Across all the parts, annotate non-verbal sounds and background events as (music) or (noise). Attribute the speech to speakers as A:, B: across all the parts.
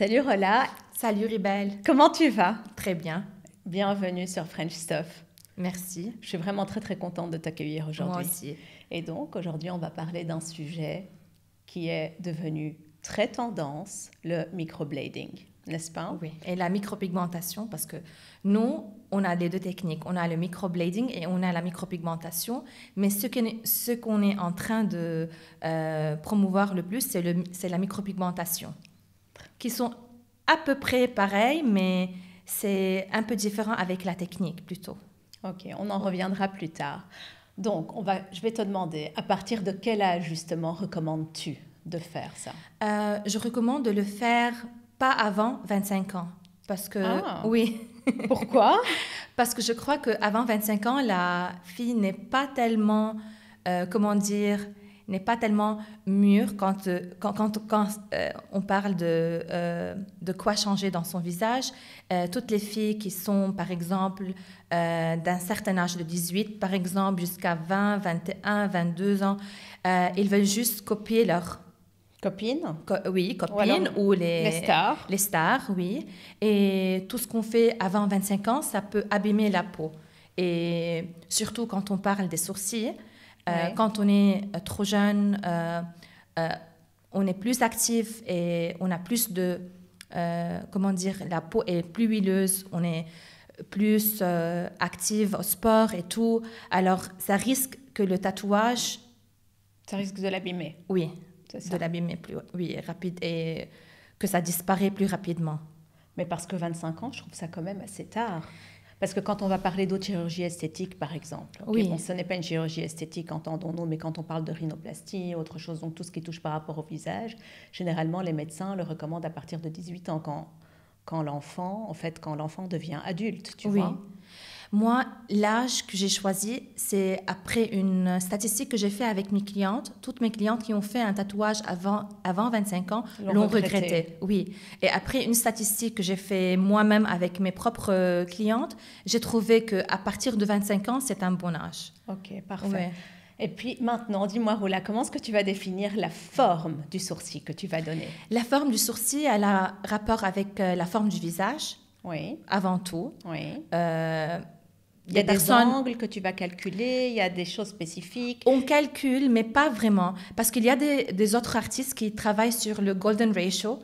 A: Salut Rola.
B: Salut Ribelle.
A: Comment tu vas?
B: Très bien.
A: Bienvenue sur French Stuff.
B: Merci.
A: Je suis vraiment très très contente de t'accueillir aujourd'hui.
B: Moi aussi.
A: Et donc aujourd'hui, on va parler d'un sujet qui est devenu très tendance, le microblading, n'est-ce pas?
B: Oui, et la micropigmentation, parce que nous, on a les deux techniques. On a le microblading et on a la micropigmentation. Mais ce qu'on est, ce qu'on est en train de euh, promouvoir le plus, c'est, le, c'est la micropigmentation, qui sont à peu près pareils, mais c'est un peu différent avec la technique plutôt.
A: Ok, on en reviendra plus tard. Donc, on va, je vais te demander, à partir de quel âge justement recommandes-tu de faire ça?
B: Euh, je recommande de le faire pas avant 25 ans. Parce que,
A: Ah.
B: oui, (laughs)
A: Pourquoi?
B: Parce que je crois qu'avant 25 ans, la fille n'est pas tellement, euh, comment dire, n'est pas tellement mûre quand, euh, quand, quand, quand, euh, on parle de, euh, de quoi changer dans son visage. Euh, toutes les filles qui sont, par exemple, d'un certain âge de 18, par exemple, jusqu'à 20, 21, 22 ans, ils veulent juste copier leur
A: Copine
B: Co- oui, copines ou, les,
A: les stars.
B: Les stars, oui. Et tout ce qu'on fait avant 25 ans, ça peut abîmer la peau. Et surtout quand on parle des sourcils,
A: Ouais.
B: quand on est euh, trop jeune, euh, euh, on est plus actif et on a plus de, euh, comment dire, la peau est plus huileuse, on est plus euh, active au sport et tout. Alors, ça risque que le tatouage,
A: Ça risque de l'abîmer.
B: oui, de l'abîmer plus oui, rapide et que ça disparaît plus rapidement.
A: Mais parce que 25 ans, je trouve ça quand même assez tard. Parce que quand on va parler d'autres chirurgies esthétiques, par exemple,
B: Oui.
A: bon, ce n'est pas une chirurgie esthétique, entendons-nous, mais quand on parle de rhinoplastie, autre chose, donc tout ce qui touche par rapport au visage, généralement, les médecins le recommandent à partir de 18 ans, quand, quand l'enfant, en fait, quand l'enfant devient adulte, tu
B: oui.
A: vois.
B: Moi, l'âge que j'ai choisi, c'est après une statistique que j'ai fait avec mes clientes. Toutes mes clientes qui ont fait un tatouage avant, avant 25 ans
A: L'ont regretté.
B: regretté. Oui. Et après une statistique que j'ai fait moi-même avec mes propres clientes, j'ai trouvé qu'à partir de 25 ans, c'est un bon âge.
A: Ok, parfait.
B: Ouais.
A: Et puis maintenant, dis-moi, Rola, comment est-ce que tu vas définir la forme du sourcil que tu vas donner?
B: La forme du sourcil, elle a rapport avec euh, la forme du visage,
A: Oui,
B: avant tout.
A: oui.
B: Euh,
A: Il y a des
B: personnes-
A: angles que tu vas calculer, il y a des choses spécifiques.
B: On calcule, mais pas vraiment. Parce qu'il y a des, des autres artistes qui travaillent sur le golden ratio.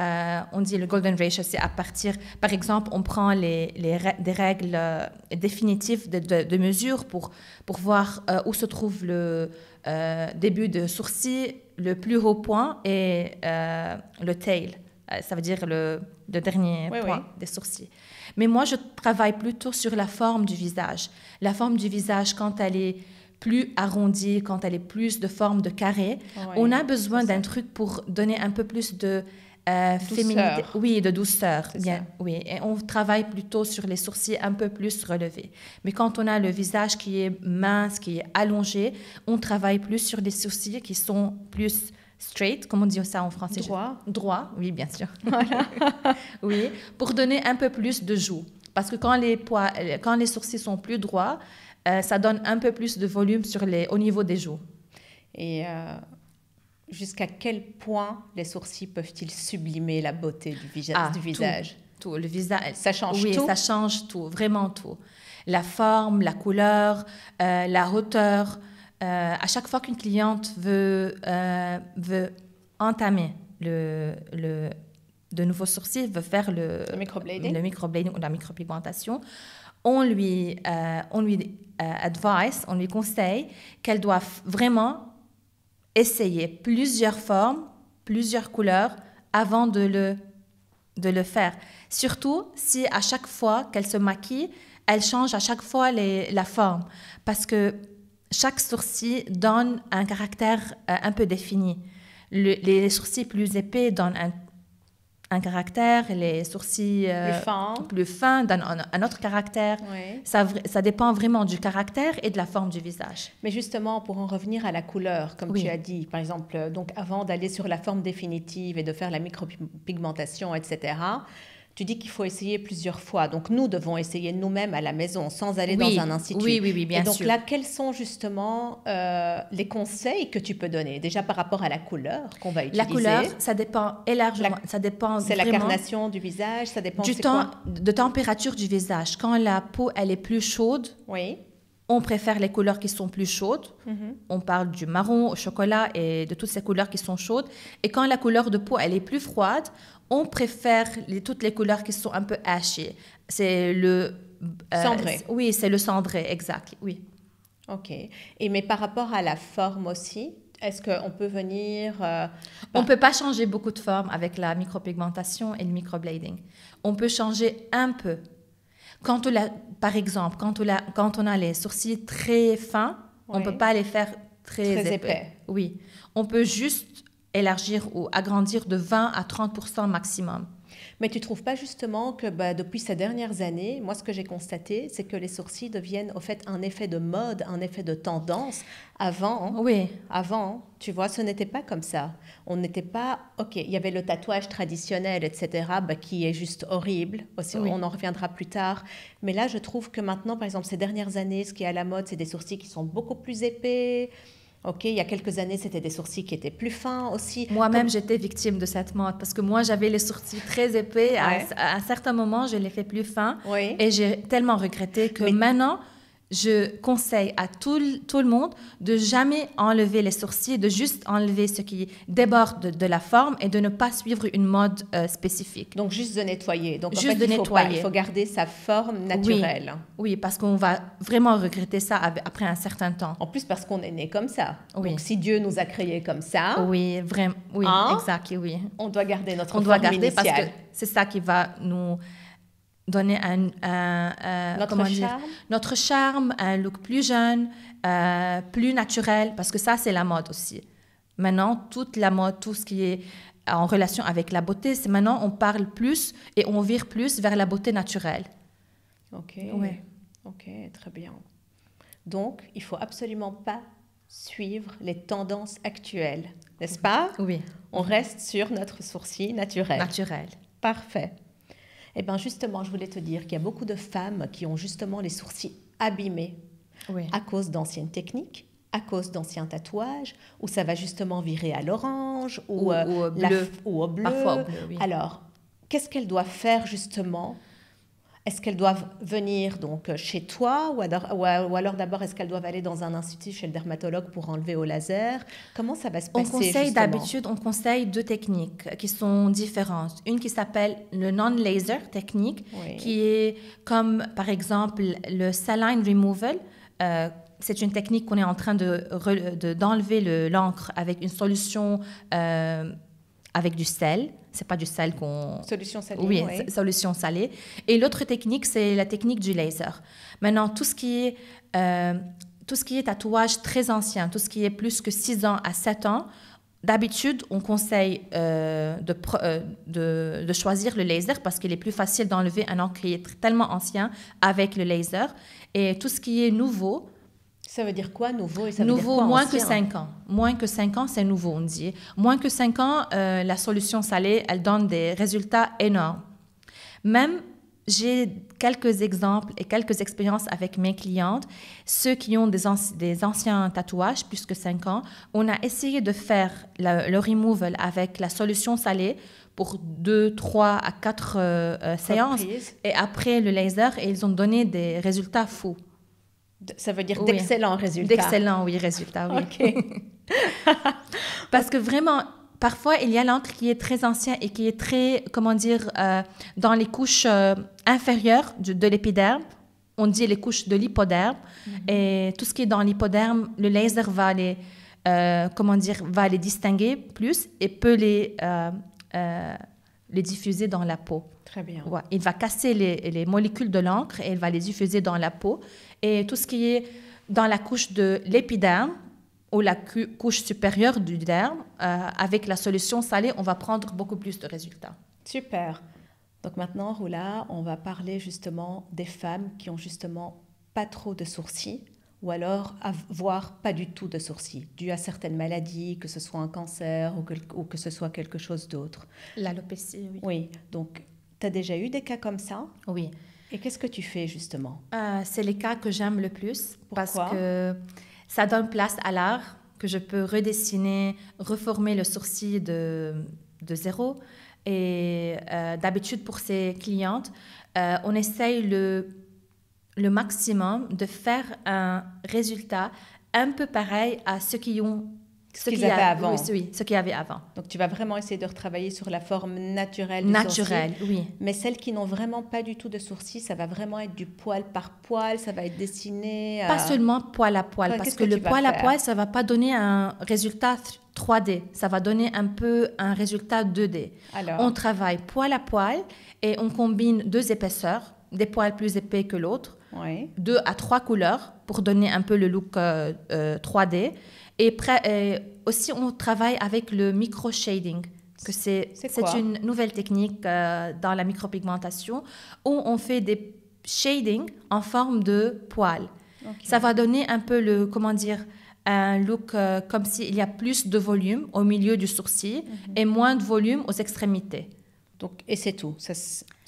B: Euh, on dit le golden ratio, c'est à partir, par exemple, on prend les, les des règles euh, définitives de, de, de mesure pour, pour voir euh, où se trouve le euh, début de sourcil, le plus haut point et le tail. Ça veut dire le, le dernier
A: Oui,
B: point
A: oui.
B: des sourcils. Mais moi, je travaille plutôt sur la forme du visage. La forme du visage, quand elle est plus arrondie, quand elle est plus de forme de carré, on a besoin d'un truc pour donner un peu plus de euh, féminité. Oui, de douceur. Bien,
A: ça.
B: oui. Et on travaille plutôt sur les sourcils un peu plus relevés. Mais quand on a le visage qui est mince, qui est allongé, on travaille plus sur les sourcils qui sont plus straight, comme on dit ça en français.
A: Droit.
B: Droit, oui, bien sûr. (laughs) (laughs) oui, pour donner un peu plus de joues. Parce que quand les, pois, quand les sourcils sont plus droits, euh, ça donne un peu plus de volume sur les, au niveau des joues.
A: Et euh, jusqu'à quel point les sourcils peuvent-ils sublimer la beauté du, visa-
B: Ah,
A: du
B: tout.
A: visage?
B: Tout, le visage.
A: Ça change
B: oui,
A: tout?
B: ça change tout, vraiment tout. La forme, la couleur, euh, la hauteur. Euh, à chaque fois qu'une cliente veut, euh, veut entamer le, le, de nouveaux sourcils, veut faire le,
A: Le microblading
B: ou la micropigmentation, on lui, euh, on lui euh, advise, on lui conseille qu'elle doit vraiment essayer plusieurs formes, plusieurs couleurs avant de le, de le faire. Surtout si à chaque fois qu'elle se maquille, elle change à chaque fois les- la forme. Parce que chaque sourcil donne un caractère euh, un peu défini. Le- les sourcils plus épais donnent un, un caractère, les sourcils euh,
A: Plus fin.
B: plus fins donnent un, un autre caractère.
A: Oui.
B: Ça, dépend vraiment du caractère et de la forme du visage.
A: Mais justement, pour en revenir à la couleur, comme
B: Oui.
A: tu as dit, par exemple, euh, donc avant d'aller sur la forme définitive et de faire la micropigmentation, etc., tu dis qu'il faut essayer plusieurs fois. Donc nous devons essayer nous-mêmes à la maison sans aller dans un institut.
B: Oui, oui, oui, bien
A: Et donc
B: sûr.
A: là, quels sont justement euh, les conseils que tu peux donner Déjà par rapport à la couleur qu'on va utiliser?
B: La couleur, ça dépend élargement. ça dépend
A: C'est la carnation du visage, ça dépend
B: du temps,
A: quoi?
B: de température du visage. Quand la peau elle est plus chaude,
A: Oui.
B: On préfère les couleurs qui sont plus chaudes.
A: Mhm.
B: On parle du marron au chocolat et de toutes ces couleurs qui sont chaudes. Et quand la couleur de peau elle est plus froide, on préfère les- toutes les couleurs qui sont un peu hachées. C'est le euh,
A: Cendré.
B: Oui, c'est le cendré, exact. Oui.
A: Ok. Et mais par rapport à la forme aussi, est-ce qu'on peut venir euh,
B: On ne peut pas changer beaucoup de formes avec la micropigmentation et le microblading. On peut changer un peu. Quand on a, par exemple, quand on a, quand on a les sourcils très fins, on ne peut pas les faire très,
A: Très
B: épais.
A: épais.
B: Oui. On peut juste élargir ou agrandir de 20 à 30% maximum.
A: Mais tu trouves pas justement que bah, depuis ces dernières années, moi ce que j'ai constaté, c'est que les sourcils deviennent au fait un effet de mode, un effet de tendance. Avant,
B: Oui.
A: avant, tu vois, ce n'était pas comme ça. On n'était pas, ok, il y avait le tatouage traditionnel, etc., bah, qui est juste horrible. Aussi,
B: Oui.
A: On en reviendra plus tard. Mais là, je trouve que maintenant, par exemple, ces dernières années, ce qui est à la mode, c'est des sourcils qui sont beaucoup plus épais. Ok, il y a quelques années, c'était des sourcils qui étaient plus fins aussi.
B: Moi-même, j'étais victime de cette mode parce que moi, j'avais les sourcils très épais. À- un certain moment, je les fais plus fins.
A: Oui.
B: Et j'ai tellement regretté que
A: Mais-
B: maintenant, je conseille à tout, le- tout le monde de jamais enlever les sourcils, de juste enlever ce qui déborde de, de la forme et de ne pas suivre une mode euh, spécifique.
A: Donc juste de nettoyer. Donc en
B: Juste
A: fait,
B: de
A: il faut pas,
B: nettoyer.
A: il faut garder sa forme naturelle.
B: Oui, parce qu'on va vraiment regretter ça après un certain temps.
A: En plus parce qu'on est né comme ça.
B: Oui.
A: Donc si Dieu nous a créés comme ça,
B: Oui, vraiment. Oui,
A: Hein?
B: exact, oui.
A: on doit garder notre
B: On doit
A: forme
B: garder parce que c'est ça qui va nous donner un, un- un-
A: Notre
B: comment dire,
A: charme.
B: notre charme, un look plus jeune, euh, plus naturel, parce que ça, c'est la mode aussi. Maintenant, toute la mode, tout ce qui est en relation avec la beauté, c'est maintenant, on parle plus et on vire plus vers la beauté naturelle.
A: Ok.
B: Ouais.
A: Ok, très bien. Donc, il faut absolument pas suivre les tendances actuelles, n'est-ce pas?
B: Oui,
A: On reste sur notre sourcil naturel.
B: naturel.
A: Parfait. Eh bien, justement, je voulais te dire qu'il y a beaucoup de femmes qui ont justement les sourcils abîmés
B: Oui.
A: à cause d'anciennes techniques, à cause d'anciens tatouages, où ça va justement virer à l'orange ou,
B: Ou-
A: euh,
B: ou au
A: la
B: bleu.
A: f- ou au bleu.
B: Parfois au bleu, oui.
A: Alors, qu'est-ce qu'elles doivent faire justement Est-ce qu'elles doivent venir donc euh, chez toi ou alors, d'abord est-ce qu'elles doivent aller dans un institut chez le dermatologue pour enlever au laser? Comment ça va se
B: On
A: passer
B: conseille
A: justement?
B: d'habitude, on conseille deux techniques qui sont différentes. Une qui s'appelle le non-laser technique,
A: Oui.
B: qui est comme par exemple le saline removal. Euh, c'est une technique qu'on est en train de de- d'enlever le- l'encre avec une solution euh, avec du sel. C'est pas du sel qu'on
A: Solution salée,
B: oui, solution salée. Et l'autre technique, c'est la technique du laser. Maintenant, tout ce qui est, euh, tout ce qui est tatouage très ancien, tout ce qui est plus que 6 ans à 7 ans, d'habitude, on conseille euh, de, euh, de, de choisir le laser parce qu'il est plus facile d'enlever un encre qui est tellement ancien avec le laser. Et tout ce qui est nouveau,
A: Ça veut dire quoi nouveau et ça veut dire quoi
B: moins
A: ancien?
B: que 5 ans. Moins que 5 ans, c'est nouveau, on dit. Moins que 5 ans, euh, la solution salée, elle donne des résultats énormes. Même, j'ai quelques exemples et quelques expériences avec mes clientes. Ceux qui ont des, anci- des anciens tatouages, plus que 5 ans, on a essayé de faire le removal avec la solution salée pour 2, 3 à 4 euh, euh, séances. Et après le laser, et ils ont donné des résultats fous.
A: Ça veut dire
B: Oui.
A: d'excellents résultats.
B: D'excellents, oui, résultats, oui.
A: Ok. (laughs)
B: Parce que vraiment, parfois, il y a l'encre qui est très ancien et qui est très, comment dire, euh, dans les couches euh, inférieures du- de l'épiderme. On dit les couches de l'hypoderme. Et tout ce qui est dans l'hypoderme, le laser va les, euh, comment dire, va les distinguer plus et peut les, les diffuser dans la peau.
A: Très bien.
B: Ouais, il va casser les, les molécules de l'encre et il va les diffuser dans la peau. Et tout ce qui est dans la couche de l'épiderme ou la couche supérieure du derme, euh, avec la solution salée, on va prendre beaucoup plus de résultats.
A: Super. Donc maintenant, Roula, on va parler justement des femmes qui ont justement pas trop de sourcils ou alors avoir pas du tout de sourcils, dû à certaines maladies, que ce soit un cancer ou que, ou que ce soit quelque chose d'autre.
B: L'alopécie, oui.
A: Oui, donc Tu as déjà eu des cas comme ça?
B: Oui.
A: Et qu'est-ce que tu fais justement?
B: Euh, c'est les cas que j'aime le plus parce que ça donne place à l'art, que je peux redessiner, reformer le sourcil de, de zéro. Et euh, d'habitude, pour ces clientes, euh, on essaye le, le maximum de faire un résultat un peu pareil à ceux qui ont Ce
A: qu'ils
B: qu'il y a-
A: avaient avant.
B: Oui, oui, ce qu'il y avait avant.
A: Donc tu vas vraiment essayer de retravailler sur la forme naturelle du
B: Naturel,
A: sourcil.
B: oui.
A: Mais celles qui n'ont vraiment pas du tout de sourcils, ça va vraiment être du poil par poil, ça va être dessiné.
B: Pas
A: euh,
B: seulement poil à poil, parce que,
A: que
B: le poil à poil, ça va pas donner un résultat 3D, ça va donner un peu un résultat 2D.
A: Alors,
B: On travaille poil à poil et on combine deux épaisseurs, des poils plus épais que l'autre,
A: oui.
B: deux à trois couleurs pour donner un peu le look euh, euh, 3D. Et, aussi, on travaille avec le micro-shading. que C'est une nouvelle technique euh, dans la micropigmentation où on fait des shadings en forme de poils. Ça va donner un peu le, comment dire, un look euh, comme s'il y a plus de volume au milieu du sourcil
A: Mhm.
B: et moins de volume aux extrémités.
A: Donc, et c'est tout? Ça,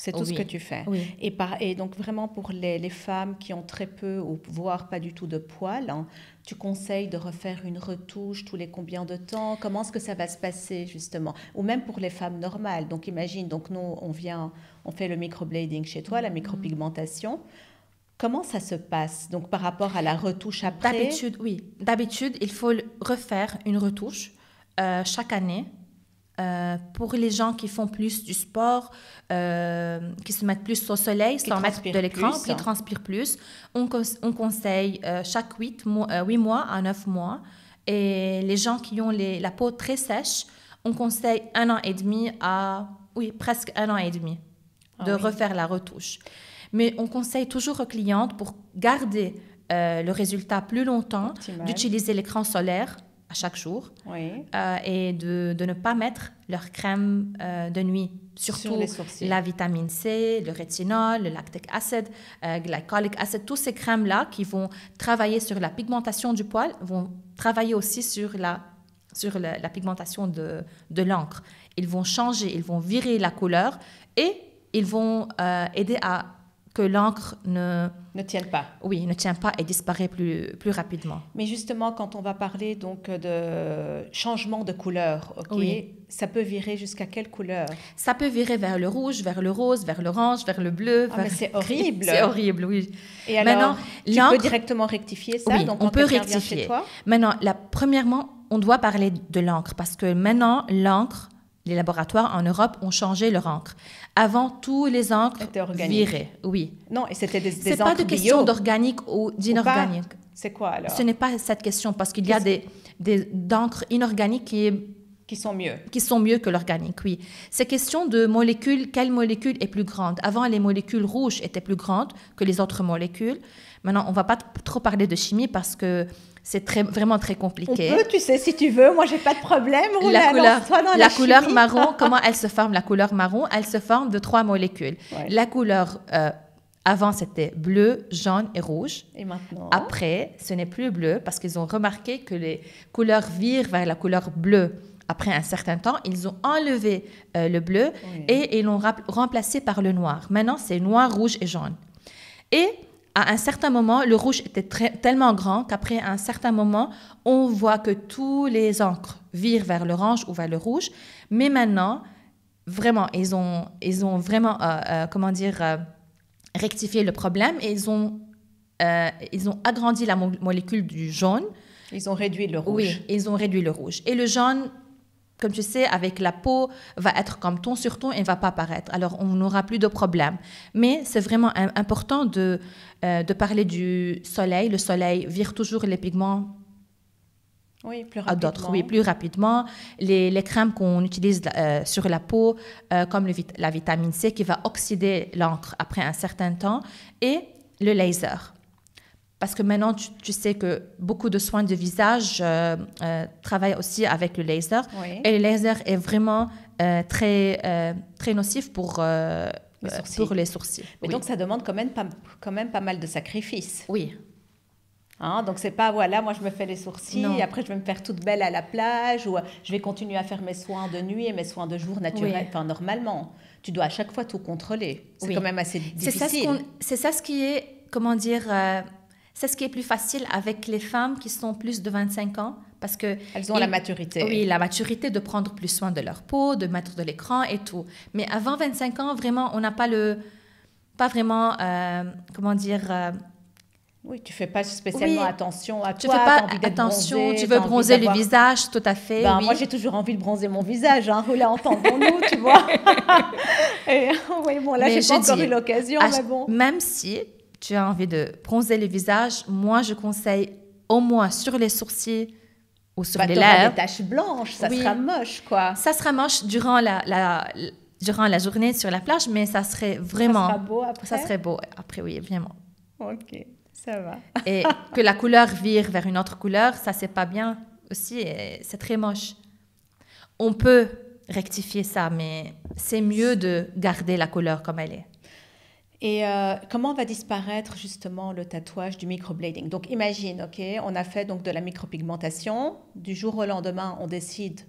A: C'est tout ce que tu fais.
B: Oui.
A: Et, par, et donc vraiment pour les, les femmes qui ont très peu ou voire pas du tout de poils, hein, tu conseilles de refaire une retouche tous les combien de temps? Comment est-ce que ça va se passer justement? Ou même pour les femmes normales. Donc imagine, donc nous on vient, on fait le microblading chez toi, la micropigmentation. Comment ça se passe Donc par rapport à la retouche après?
B: D'habitude, oui. D'habitude, il faut refaire une retouche euh, chaque année. Euh, pour les gens qui font plus du sport, euh, qui se mettent plus au soleil,
A: Qui
B: sans mettre
A: transpirent
B: de l'écran, qui transpirent plus, on, cons- on conseille euh, chaque 8 mois, à 9 mois. Et les gens qui ont les- la peau très sèche, on conseille un an et demi à, oui, presque un an et demi
A: Ah
B: de
A: oui.
B: refaire la retouche. Mais on conseille toujours aux clientes pour garder le résultat plus longtemps, d'utiliser l'écran solaire à chaque jour
A: Oui.
B: euh, et de, de ne pas mettre leur crème euh, de nuit, surtout
A: sourcils.
B: la vitamine C, le rétinol, le lactic acid, euh, glycolic acid, tous ces crèmes-là qui vont travailler sur la pigmentation du poil vont travailler aussi sur la, sur la, la pigmentation de, de l'encre. Ils vont changer, ils vont virer la couleur et ils vont euh, aider à que l'encre ne,
A: Ne tiennent pas.
B: oui, ne tient pas et disparaît plus, plus rapidement.
A: Mais justement, quand on va parler donc de changement de couleur, ok,
B: Oui.
A: ça peut virer jusqu'à quelle couleur?
B: Ça peut virer vers le rouge, vers le rose, vers l'orange, vers le bleu.
A: Ah,
B: vers
A: mais c'est horrible.
B: C'est horrible, oui.
A: Et alors,
B: Maintenant,
A: tu peux directement rectifier ça
B: Oui,
A: donc
B: on peut rectifier.
A: chez toi?
B: Maintenant, la, premièrement, on doit parler de l'encre parce que maintenant, l'encre, les laboratoires en Europe ont changé leur encre. Avant, tous les encres viraient, oui.
A: Non, et c'était des, des
B: C'est pas de question d'organique ou d'inorganique.
A: C'est quoi alors?
B: Ce n'est pas cette question parce qu'il y a des, des d'encre inorganique qui
A: sont mieux.
B: qui sont mieux que l'organique, oui. C'est question de molécules, quelle molécule est plus grande? Avant, les molécules rouges étaient plus grandes que les autres molécules. Maintenant, on va pas trop parler de chimie parce que c'est très, vraiment très
A: On
B: compliqué.
A: peut, tu sais, si tu veux. Moi, j'ai pas de problème.
B: La couleur,
A: dans
B: la couleur
A: chimie.
B: marron, (laughs) comment elle se forme? La couleur marron, elle se forme de trois molécules.
A: Ouais.
B: La couleur, euh, avant, c'était bleu, jaune et rouge.
A: Et maintenant?
B: Après, ce n'est plus bleu parce qu'ils ont remarqué que les couleurs virent vers la couleur bleue. Après un certain temps, ils ont enlevé euh, le bleu
A: Oui.
B: et ils l'ont remplacé par le noir. Maintenant, c'est noir, rouge et jaune. Et à un certain moment, le rouge était très- tellement grand qu'après un certain moment, on voit que tous les encres virent vers l'orange ou vers le rouge. Mais maintenant, vraiment, ils ont, ils ont vraiment, euh, euh, comment dire, euh, rectifié le problème et ils ont, ils ont agrandi la mo- molécule du jaune.
A: Ils ont réduit le rouge.
B: Oui, ils ont réduit le rouge. Et le jaune, comme tu sais, avec la peau, va être comme ton sur ton et ne va pas apparaître. Alors, on n'aura plus de problème. Mais c'est vraiment im- important de, euh, de parler du soleil. Le soleil vire toujours les pigments
A: Oui, plus
B: à
A: rapidement.
B: d'autres, oui, plus rapidement. Les, les crèmes qu'on utilise euh, sur la peau, euh, comme le la vitamine C, qui va oxyder l'encre après un certain temps, et le laser. Parce que maintenant, tu, tu sais que beaucoup de soins de visage euh, euh, travaillent aussi avec le laser.
A: Oui.
B: Et le laser est vraiment euh, très, très nocif pour,
A: Les sourcils.
B: pour les sourcils.
A: Mais
B: oui.
A: donc, ça demande quand même, pas, quand même pas mal de sacrifices.
B: oui.
A: Hein, donc c'est pas voilà, moi je me fais les sourcils
B: Non.
A: et après je vais me faire toute belle à la plage ou je vais continuer à faire mes soins de nuit et mes soins de jour naturels.
B: Oui.
A: Enfin normalement, tu dois à chaque fois tout contrôler. C'est quand même assez
B: C'est ça, ce
A: difficile.
B: c'est ça ce qui est, comment dire, c'est ce qui est plus facile avec les femmes qui sont plus de 25 ans parce que
A: Elles ont la maturité.
B: Oui, la maturité de prendre plus soin de leur peau, de mettre de l'écran et tout. Mais avant 25 ans, vraiment, on n'a pas le, pas vraiment, euh, comment dire, euh,
A: Oui, tu fais pas spécialement
B: Oui.
A: attention à
B: tu
A: toi.
B: fais
A: t'as
B: pas
A: envie
B: attention,
A: bronzé,
B: tu veux bronzer le visage, tout à fait.
A: Ben,
B: oui.
A: Moi, j'ai toujours envie de bronzer mon visage. Hein. Là, entendons-nous, tu vois. (laughs) Et, oui, bon, là, j'ai pas encore eu l'occasion, mais bon.
B: Même si tu as envie de bronzer le visage, moi, je conseille au moins sur les sourcils ou sur
A: Bah,
B: les lèvres.
A: des taches blanches, ça
B: Oui.
A: sera moche, quoi.
B: Ça sera moche durant la, la- durant la journée sur la plage, mais ça serait vraiment...
A: Ça sera beau après?
B: ça serait beau. Après, oui, vraiment.
A: Ok, ça va. (laughs)
B: Et que la couleur vire vers une autre couleur, ça, c'est pas bien aussi. C'est très moche. On peut rectifier ça, mais c'est mieux de garder la couleur comme elle est.
A: Et euh, comment va disparaître justement le tatouage du microblading? Donc imagine, ok, on a fait donc de la micropigmentation. Du jour au lendemain, on décide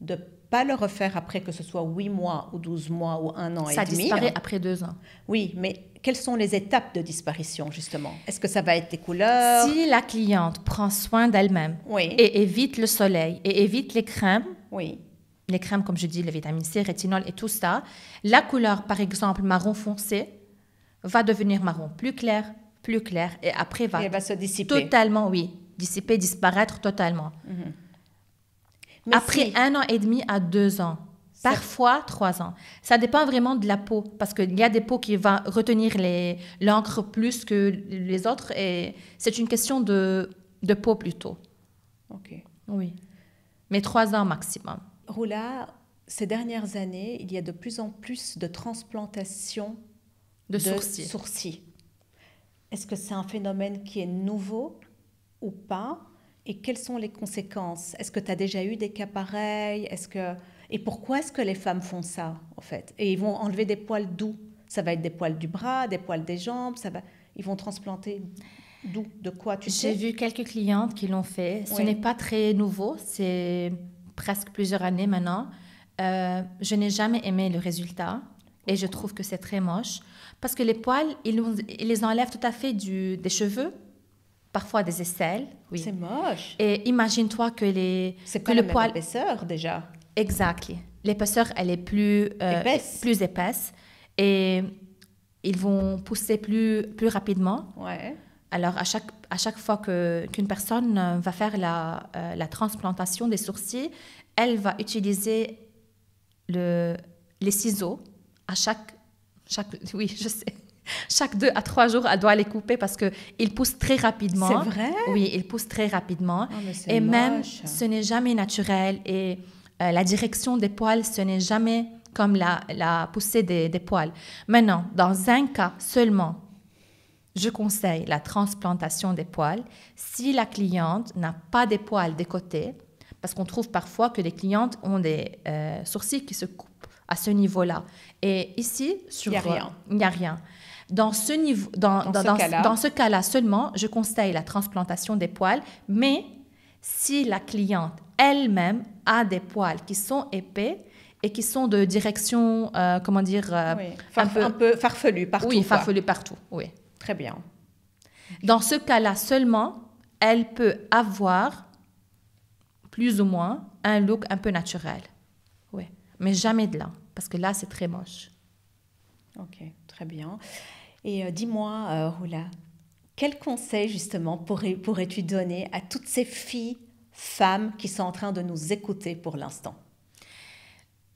A: de pas le refaire après que ce soit 8 mois ou 12 mois ou un an
B: ça
A: et demi.
B: disparaît après deux ans.
A: Oui, mais quelles sont les étapes de disparition justement? Est-ce que ça va être des couleurs?
B: Si la cliente prend soin d'elle-même
A: Oui,
B: et évite le soleil et évite les crèmes,
A: oui.
B: les crèmes, comme je dis, la vitamine C, rétinol et tout ça, la couleur, par exemple, marron foncé, va devenir marron plus clair, plus clair, et après va
A: Et va se dissiper.
B: totalement, oui, dissiper, disparaître totalement.
A: Mais
B: après
A: si-
B: un an et demi à deux ans, parfois trois ans. Ça dépend vraiment de la peau, parce qu'il y a des peaux qui vont retenir l'encre plus que les autres, et c'est une question de, de peau plutôt.
A: Ok.
B: Oui. Mais trois ans maximum.
A: Roula, ces dernières années, il y a de plus en plus de transplantations
B: De sourcils.
A: sourcils. Est-ce que c'est un phénomène qui est nouveau ou pas? Et quelles sont les conséquences? Est-ce que tu as déjà eu des cas pareils? Est-ce que... Et pourquoi est-ce que les femmes font ça, en fait? Et ils vont enlever des poils d'où Ça va être des poils du bras, des poils des jambes, ça va... ils vont transplanter d'où De quoi, tu
B: J'ai
A: sais?
B: vu quelques clientes qui l'ont fait. Ce
A: Oui.
B: n'est pas très nouveau, c'est presque plusieurs années maintenant. Euh, je n'ai jamais aimé le résultat et je trouve que c'est très moche parce que les poils, ils, les enlèvent tout à fait du, des cheveux, parfois des aisselles. Oui.
A: C'est moche.
B: Et imagine-toi que les
A: C'est
B: que
A: pas
B: le
A: la même
B: poil
A: épaisseur, déjà.
B: exactly l'épaisseur elle est plus euh,
A: Épaisse.
B: plus épaisse et ils vont pousser plus plus rapidement.
A: Ouais.
B: Alors, à chaque, à chaque fois que- qu'une personne euh, va faire la, euh, la transplantation des sourcils, elle va utiliser le, les ciseaux à chaque, chaque... (laughs) Oui, je sais. Chaque deux à trois jours, elle doit les couper parce qu'ils poussent très rapidement.
A: C'est vrai?
B: Oui, ils poussent très rapidement.
A: C'est
B: Et même, ce n'est jamais naturel. Et euh, la direction des poils, ce n'est jamais comme la, la poussée des, des poils. Maintenant, dans un cas seulement, je conseille la transplantation des poils si la cliente n'a pas des poils des côtés, parce qu'on trouve parfois que les clientes ont des euh, sourcils qui se coupent à ce niveau-là. Et ici, sur,
A: Il y a rien.
B: euh, Il n'y a rien. Dans ce, niveau, dans,
A: Dans
B: dans,
A: ce
B: dans-
A: cas-là.
B: dans ce cas-là seulement, je conseille la transplantation des poils, mais si la cliente elle-même a des poils qui sont épais et qui sont de direction, euh, comment dire, euh,
A: Oui. Farf-
B: peu-
A: un peu farfelu partout.
B: oui, farfelu partout, oui.
A: Très bien.
B: Dans ce cas-là seulement, elle peut avoir plus ou moins un look un peu naturel. Mais jamais de là, parce que là, c'est très moche.
A: Ok, très bien. Et euh, dis-moi, euh, Roula, quel conseil justement pourrais- pourrais-tu donner à toutes ces filles, femmes qui sont en train de nous écouter pour l'instant?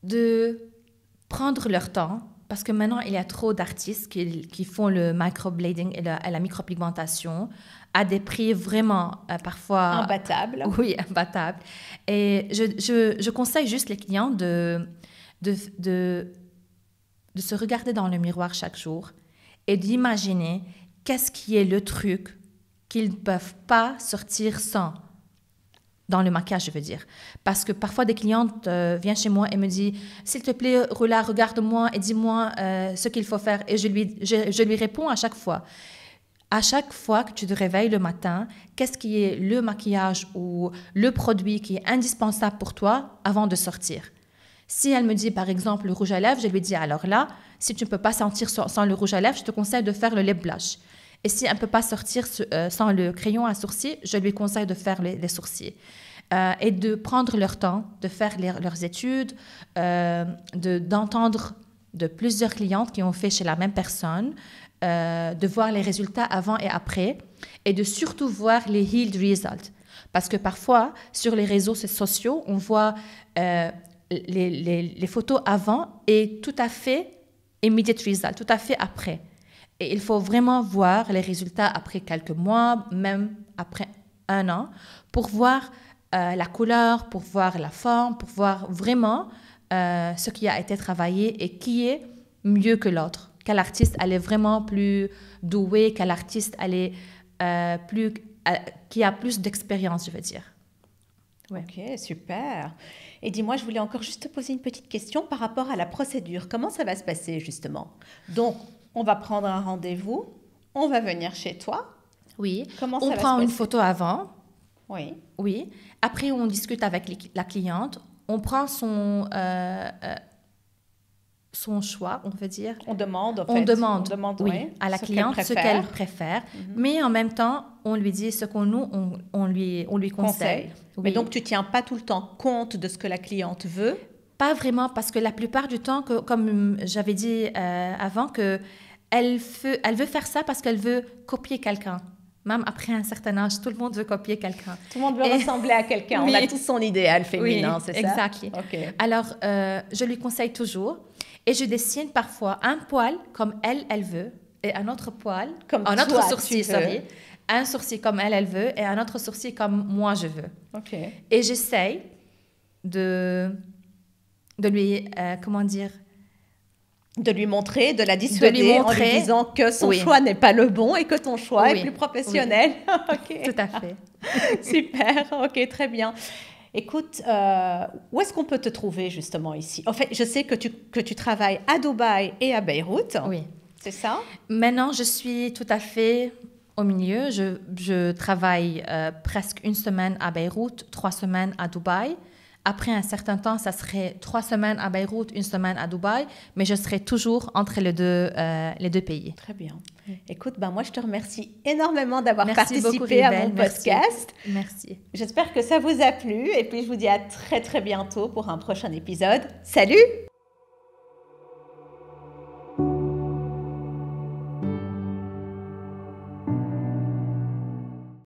B: De prendre leur temps, parce que maintenant, il y a trop d'artistes qui, qui font le microblading et la, micropigmentation à des prix vraiment euh, parfois...
A: Imbattable. (laughs)
B: Oui, imbattable. Et je, je, je conseille juste les clients de, de, de, de se regarder dans le miroir chaque jour et d'imaginer qu'est-ce qui est le truc qu'ils ne peuvent pas sortir sans. Dans le maquillage, je veux dire. Parce que parfois, des clientes euh, viennent chez moi et me disent S'il te plaît, Rola, regarde-moi et dis-moi euh, ce qu'il faut faire. Et je lui, je, je lui réponds à chaque fois à chaque fois que tu te réveilles le matin, qu'est-ce qui est le maquillage ou le produit qui est indispensable pour toi avant de sortir? Si elle me dit par exemple le rouge à lèvres, je lui dis alors là, si tu ne peux pas sortir sans le rouge à lèvres, je te conseille de faire le lip blush. Et si elle ne peut pas sortir euh, sans le crayon à sourcils, je lui conseille de faire les, sourcils. Euh, et de prendre leur temps, de faire leurs études, euh, d'entendre de, plusieurs clientes qui ont fait chez la même personne, euh, de voir les résultats avant et après, et de surtout voir les healed results. Parce que parfois, sur les réseaux sociaux, on voit les, les, les, photos avant et tout à fait immediate result, tout à fait après. Et il faut vraiment voir les résultats après quelques mois, même après un an, pour voir euh, la couleur, pour voir la forme, pour voir vraiment euh, ce qui a été travaillé et qui est mieux que l'autre. Quel artiste elle est vraiment plus doué, quel artiste elle est euh, plus, qui a plus d'expérience, je veux dire.
A: Ok, super. Et dis-moi, je voulais encore juste te poser une petite question par rapport à la procédure. Comment ça va se passer justement? Donc, on va prendre un rendez-vous, on va venir chez toi.
B: Oui. Comment on prend une photo avant.
A: Oui.
B: Oui. Après, on discute avec la cliente. On prend son, euh, euh, son choix, on veut dire.
A: On demande, en
B: fait. On demande, oui, à la cliente ce qu'elle préfère. Mhm. Mais en même temps, on lui dit ce qu'on nous, on, lui, on lui conseille.
A: Mais donc, tu tiens pas tout le temps compte de ce que la cliente veut
B: pas vraiment, parce que la plupart du temps, que, comme j'avais dit euh, avant, que elle veut, elle veut faire ça parce qu'elle veut copier quelqu'un. Même après un certain âge, tout le monde veut copier quelqu'un.
A: Tout le monde veut ressembler à quelqu'un. On a tous son idéal féminin, c'est ça?
B: Exactement. Alors, euh, je lui conseille toujours. Et je dessine parfois un poil comme elle, elle veut, et un autre poil,
A: comme
B: un
A: autre
B: sourcil, sorry. Un sourcil comme elle, elle veut, et un autre sourcil comme moi, je veux.
A: Ok.
B: Et j'essaye de de lui, euh, comment dire,
A: de lui montrer, de la dissuader en lui disant que son choix n'est pas le bon et que ton choix est plus professionnel. (laughs)
B: Tout à fait. (laughs)
A: Super, ok, très bien. Écoute, euh, où est-ce qu'on peut te trouver justement ici? En fait, je sais que tu, que tu travailles à Dubaï et à Beyrouth.
B: Oui.
A: C'est ça?
B: Maintenant, je suis tout à fait au milieu. Je, je travaille euh, presque une semaine à Beyrouth, trois semaines à Dubaï. Après un certain temps, ça serait trois semaines à Beyrouth, une semaine à Dubaï, mais je serai toujours entre les deux, euh, les deux pays.
A: Très bien. Écoute, ben moi, je te remercie énormément d'avoir participé à mon podcast.
B: Merci.
A: J'espère que ça vous a plu et puis je vous dis à très très bientôt pour un prochain épisode. Salut